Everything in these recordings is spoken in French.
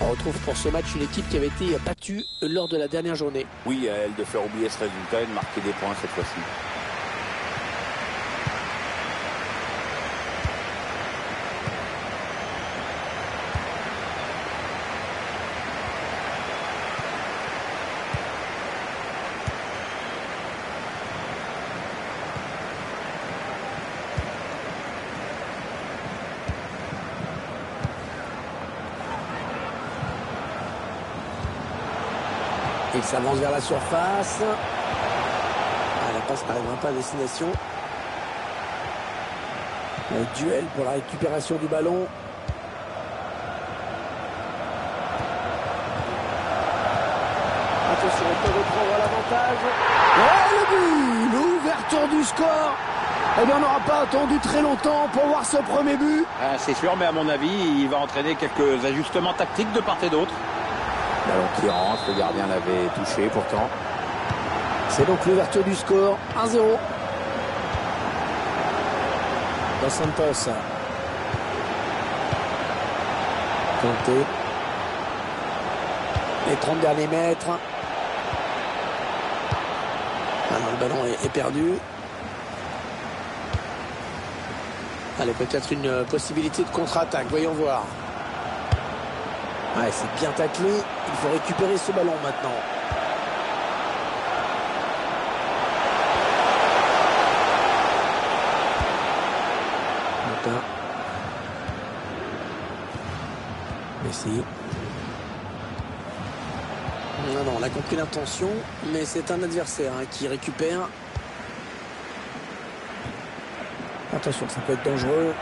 On retrouve pour ce match une équipe qui avait été battue lors de la dernière journée. Oui, à elle de faire oublier ce résultat et de marquer des points cette fois-ci. Il s'avance vers la surface. Ah, la passe n'arrivera pas à destination. Duel pour la récupération du ballon. Attention, le but L'ouverture du score eh bien, on n'aura pas attendu très longtemps pour voir ce premier but. Ah, c'est sûr, mais à mon avis, il va entraîner quelques ajustements tactiques de part et d'autre. Ballon qui rentre, le gardien l'avait touché pourtant. C'est donc l'ouverture du score, 1-0. Dos Santos. Conté. Les 30 derniers mètres. Ah le ballon est perdu. Allez, peut-être une possibilité de contre-attaque. Voyons voir. Ouais, c'est bien taclé. Il faut récupérer ce ballon maintenant. Messi. Non, non, on a compris l'intention, mais c'est un adversaire hein, qui récupère. Attention, ça peut être dangereux.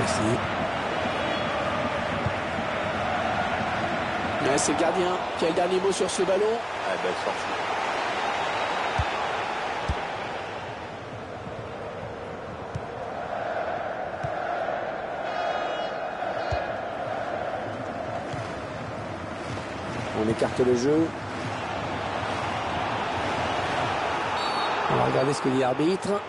Messi. C'est le gardien qui a le dernier mot sur ce ballon. Ah, belle sortie. On écarte le jeu. On va regarder ce que dit l'arbitre.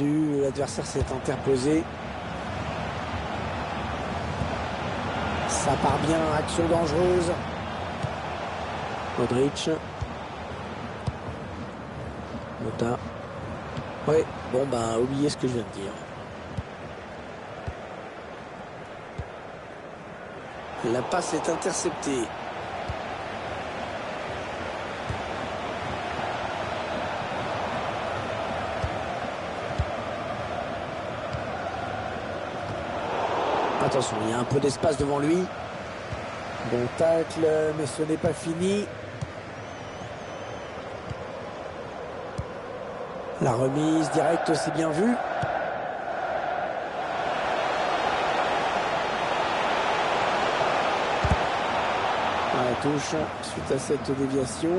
L'adversaire s'est interposé. Ça part bien, action dangereuse. Modric. Mota. Ouais, bon bah oubliez ce que je viens de dire. La passe est interceptée. Attention, il y a un peu d'espace devant lui. Bon tacle, mais ce n'est pas fini. La remise directe, c'est bien vu. La touche, suite à cette déviation.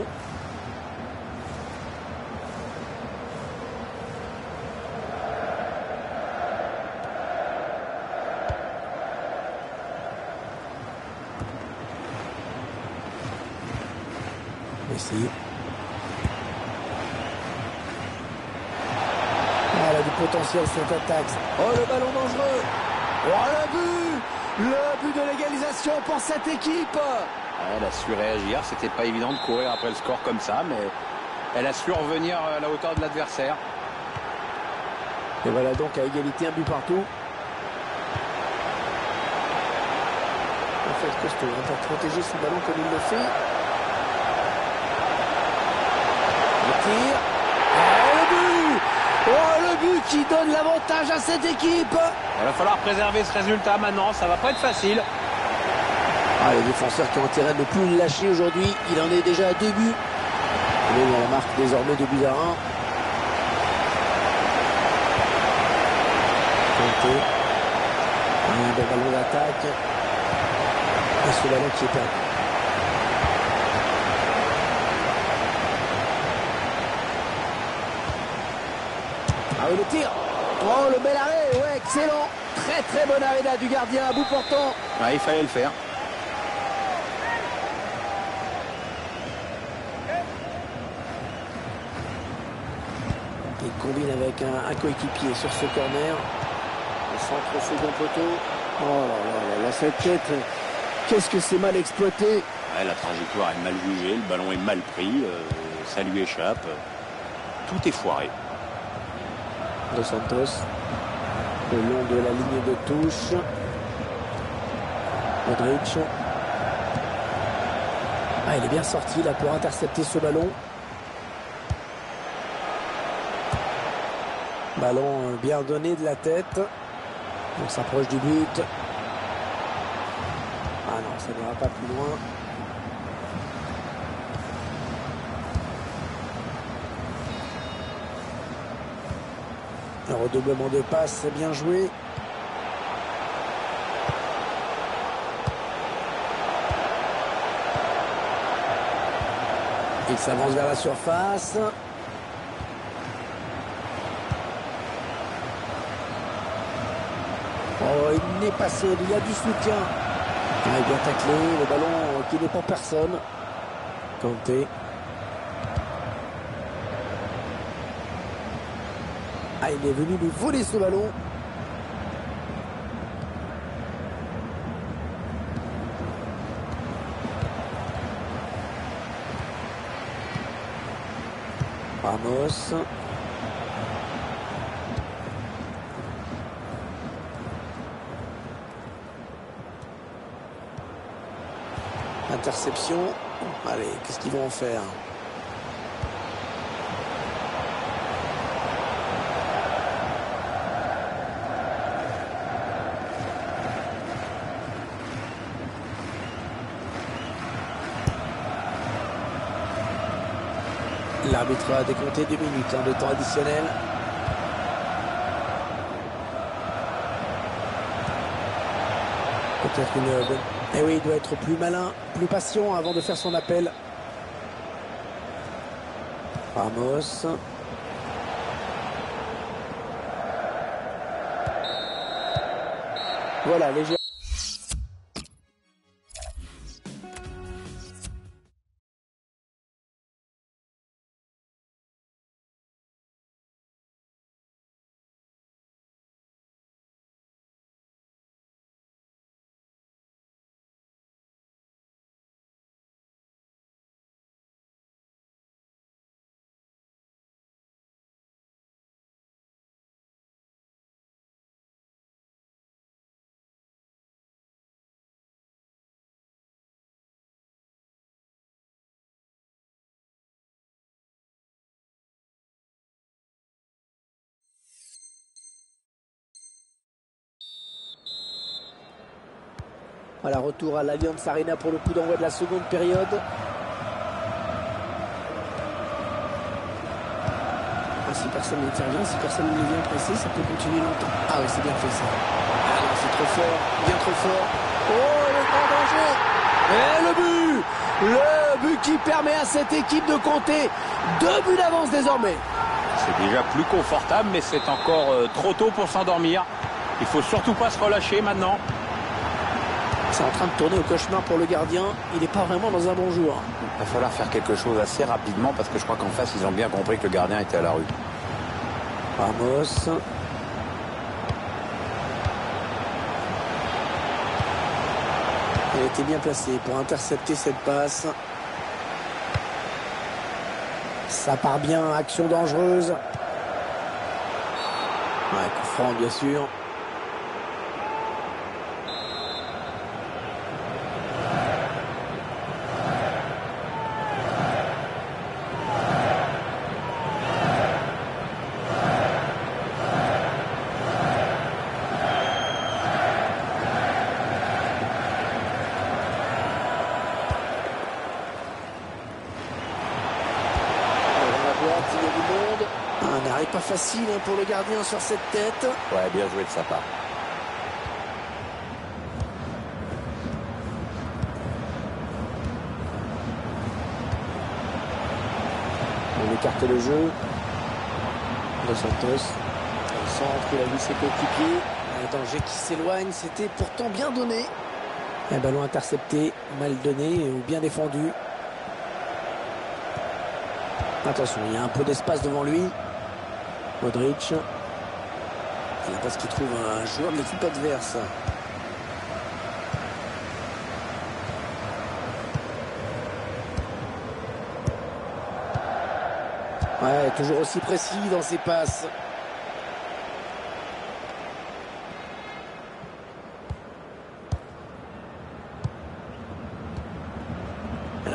Messi. Ah, cette attaque. Oh le ballon dangereux. Oh le but Le but de l'égalisation pour cette équipe. Elle a su réagir. C'était pas évident de courir après le score comme ça, mais elle a su revenir à la hauteur de l'adversaire. Et voilà donc à égalité un but partout. En fait, costaud pour protéger ce ballon comme il le fait. Le tir. Oh le but Oh le but qui donne l'avantage à cette équipe Il va falloir préserver ce résultat maintenant. Ça va pas être facile. Ah, les défenseurs qui ont intérêt à ne plus le lâcher aujourd'hui. Il en est déjà à deux buts. Et là, on marque désormais deux buts à un. Ballon d'attaque. Et ce ballon qui est perdu. Ah oui, le tir. Oh, le bel arrêt. Ouais, excellent. très très bonne arrêt là du gardien à bout portant. il fallait le faire. Il combine avec un, coéquipier sur ce corner. Le centre second poteau. Oh là là là, cette tête, qu'est-ce que c'est mal exploité. la trajectoire est mal jugée, le ballon est mal pris, euh, ça lui échappe. Tout est foiré. Dos Santos, le long de la ligne de touche. Modric. Ah, il est bien sorti là pour intercepter ce ballon. Ballon bien donné de la tête. On s'approche du but. Ah non, ça ne va pas plus loin. Un redoublement de passe, c'est bien joué. Il s'avance vers la surface. Oh, il n'est pas seul, il y a du soutien. Il a bien taclé, le ballon qui n'est pour personne. Compté. Ah, il est venu lui voler ce ballon. Ramos. Interception. Allez, qu'est-ce qu'ils vont en faire? L'arbitre a décompté deux minutes de temps additionnel. Peut-être une Eh oui, il doit être plus malin, plus patient avant de faire son appel. Ramos. Voilà, léger. Voilà, retour à l'Alliance Arena pour le coup d'envoi de la seconde période. Ah, si personne n'intervient, si personne ne vient presser, ça peut continuer longtemps. Ah oui, c'est bien fait ça. Ah c'est trop fort, bien trop fort. Oh, le grand danger Et le but Le but qui permet à cette équipe de compter deux buts d'avance désormais. C'est déjà plus confortable, mais c'est encore euh, trop tôt pour s'endormir. Il faut surtout pas se relâcher maintenant. C'est en train de tourner au cauchemar pour le gardien. Il n'est pas vraiment dans un bon jour. Il va falloir faire quelque chose assez rapidement parce que je crois qu'en face, ils ont bien compris que le gardien était à la rue. Ramos. Il était bien placé pour intercepter cette passe. Ça part bien, action dangereuse. Ouais, coup franc, bien sûr. pas facile hein, pour le gardien sur cette tête. Ouais, bien joué de sa part. On écarte le jeu. Dos Santos. Le centre, il a vu ses coéquipiers. Un danger qui s'éloigne, c'était pourtant bien donné. Un ballon intercepté, mal donné ou bien défendu. Attention, il y a un peu d'espace devant lui. Modric. Il passe qu'il trouve un joueur de l'équipe adverse. Ouais, toujours aussi précis dans ses passes.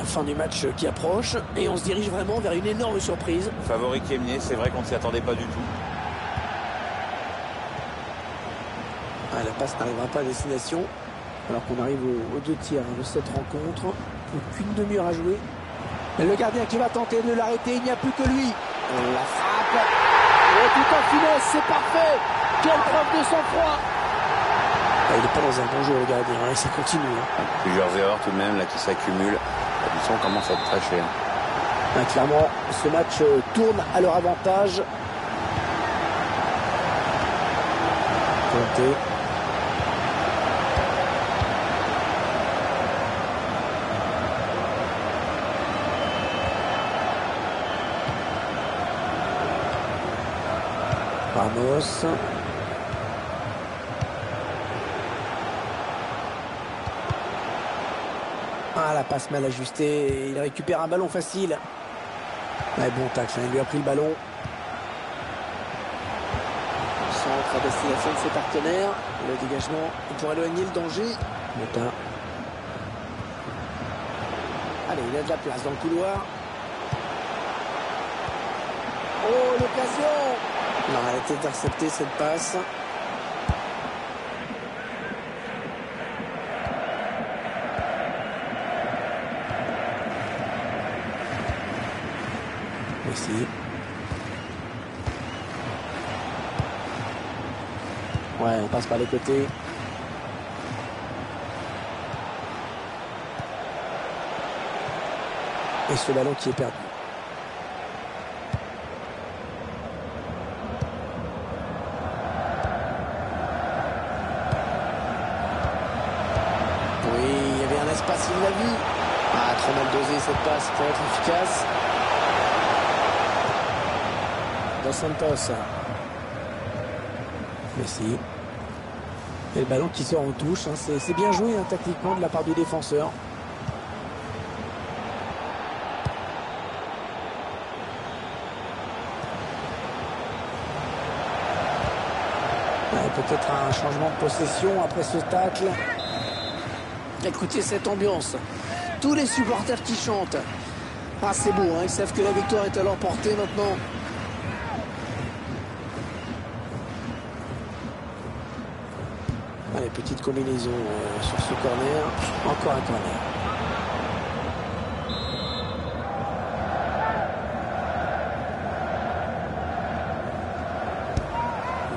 Fin du match qui approche et on se dirige vraiment vers une énorme surprise. Favori qui est mené, c'est vrai qu'on ne s'y attendait pas du tout. Ah, la passe n'arrivera pas à destination alors qu'on arrive aux, deux tiers de cette rencontre. Aucune demi-heure à jouer. Et le gardien qui va tenter de l'arrêter, il n'y a plus que lui. La frappe. Et tout en finesse, c'est parfait. Quelle preuve de sang-froid. Ah, il n'est pas dans un bon jeu, le gardien. Hein, ça continue. Hein. Plusieurs erreurs tout de même là qui s'accumulent. Commence à être très chère. Ah, clairement, ce match euh, tourne à leur avantage. Ramos. Ah, la passe mal ajustée. Il récupère un ballon facile. Ouais, bon tac, hein, il lui a pris le ballon. Centre à destination de ses partenaires. Le dégagement pour éloigner le danger. Allez, il a de la place dans le couloir. Oh, l'occasion non, elle a été interceptée cette passe. Ouais, on passe par les côtés. Et ce ballon qui est perdu. il l'a vu. Ah, trop mal dosé cette passe pour être efficace. Santos. Messi. Et le ballon qui sort en touche. Hein. C'est bien joué hein, tactiquement de la part du défenseur. Peut-être un changement de possession après ce tacle. Écoutez cette ambiance. Tous les supporters qui chantent. Ah, c'est beau, hein. ils savent que la victoire est à leur portée maintenant. Petite combinaison euh, sur ce corner. Encore un corner.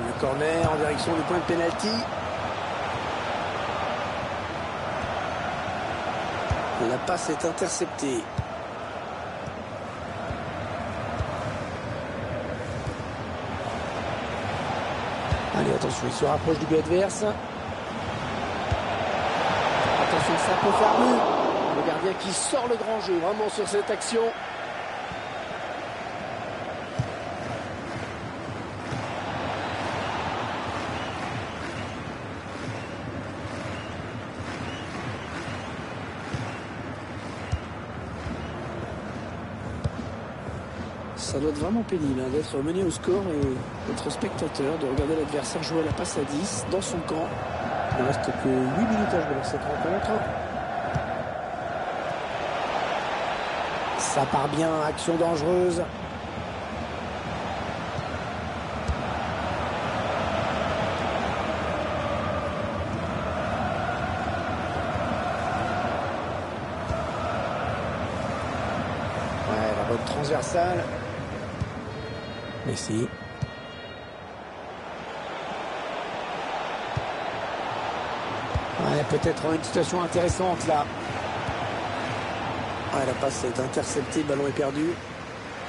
Le corner en direction du point de pénalty. La passe est interceptée. Allez, attention, il se rapproche du but adverse. Le gardien qui sort le grand jeu vraiment sur cette action. ça doit être vraiment pénible hein, d'être mené au score et d'être spectateur, de regarder l'adversaire jouer à la passe à 10 dans son camp. Il ne reste que 8 minutes à jouer dans cette rencontre. Ça part bien, action dangereuse. Ouais, la bonne transversale. Messi. Peut-être une situation intéressante là. Ouais, la passe est interceptée, le ballon est perdu.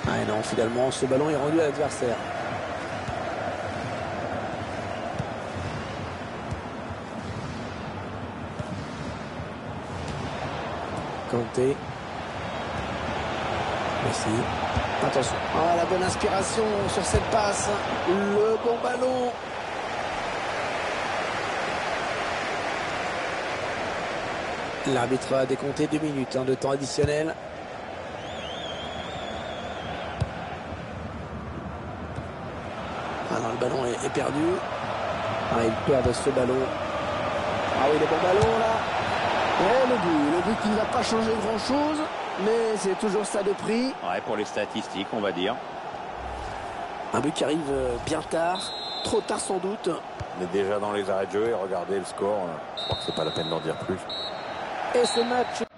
Ouais, non, finalement, ce ballon est rendu à l'adversaire. Kanté. Merci. Attention. Ah, la bonne inspiration sur cette passe. Le bon ballon. L'arbitre a décompté deux minutes hein, de temps additionnel. Ah non, le ballon est, est perdu. Ah, ils perdent ce ballon. Ah oui, le bon ballon là. Et le but. Le but qui ne va pas changer grand chose. Mais c'est toujours ça de prix. Ouais, pour les statistiques, on va dire. Un but qui arrive euh, bien tard. Trop tard sans doute. On est déjà dans les arrêts de jeu et regardez le score. Je crois que c'est pas la peine d'en dire plus. Et ce match